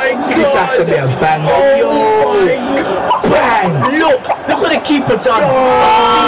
my god! This has to be a banger. Oh Yo. Bang. Look! Look what the keeper done! Oh.